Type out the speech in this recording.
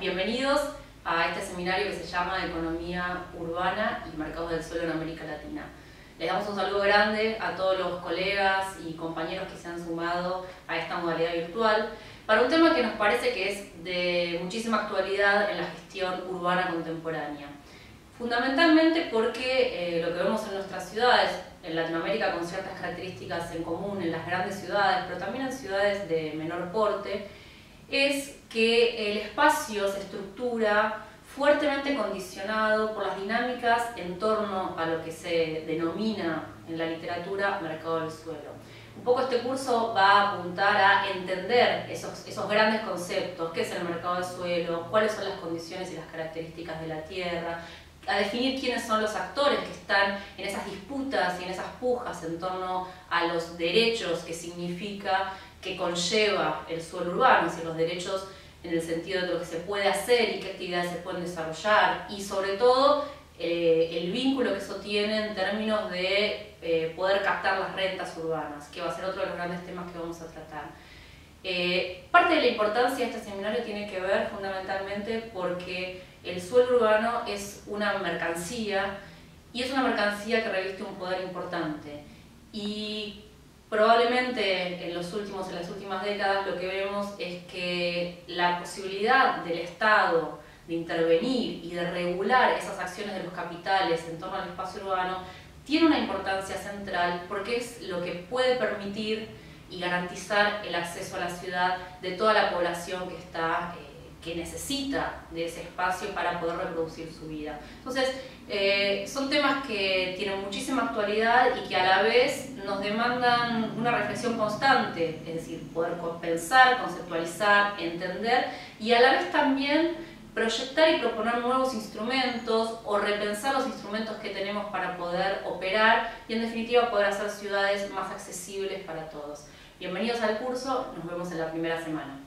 bienvenidos a este seminario que se llama Economía Urbana y Mercados del Suelo en América Latina. Les damos un saludo grande a todos los colegas y compañeros que se han sumado a esta modalidad virtual para un tema que nos parece que es de muchísima actualidad en la gestión urbana contemporánea. Fundamentalmente porque eh, lo que vemos en nuestras ciudades, en Latinoamérica con ciertas características en común, en las grandes ciudades, pero también en ciudades de menor porte, es que el espacio se estructura fuertemente condicionado por las dinámicas en torno a lo que se denomina en la literatura mercado del suelo. Un poco este curso va a apuntar a entender esos, esos grandes conceptos, qué es el mercado del suelo, cuáles son las condiciones y las características de la tierra, a definir quiénes son los actores que están en esas disputas y en esas pujas en torno a los derechos que significa que conlleva el suelo urbano, es los derechos en el sentido de lo que se puede hacer y qué actividades se pueden desarrollar y sobre todo eh, el vínculo que eso tiene en términos de eh, poder captar las rentas urbanas, que va a ser otro de los grandes temas que vamos a tratar. Eh, parte de la importancia de este seminario tiene que ver fundamentalmente porque el suelo urbano es una mercancía y es una mercancía que reviste un poder importante. Y Probablemente en, los últimos, en las últimas décadas lo que vemos es que la posibilidad del Estado de intervenir y de regular esas acciones de los capitales en torno al espacio urbano tiene una importancia central porque es lo que puede permitir y garantizar el acceso a la ciudad de toda la población que está eh, que necesita de ese espacio para poder reproducir su vida. Entonces, eh, son temas que tienen muchísima actualidad y que a la vez nos demandan una reflexión constante, es decir, poder pensar, conceptualizar, entender y a la vez también proyectar y proponer nuevos instrumentos o repensar los instrumentos que tenemos para poder operar y en definitiva poder hacer ciudades más accesibles para todos. Bienvenidos al curso, nos vemos en la primera semana.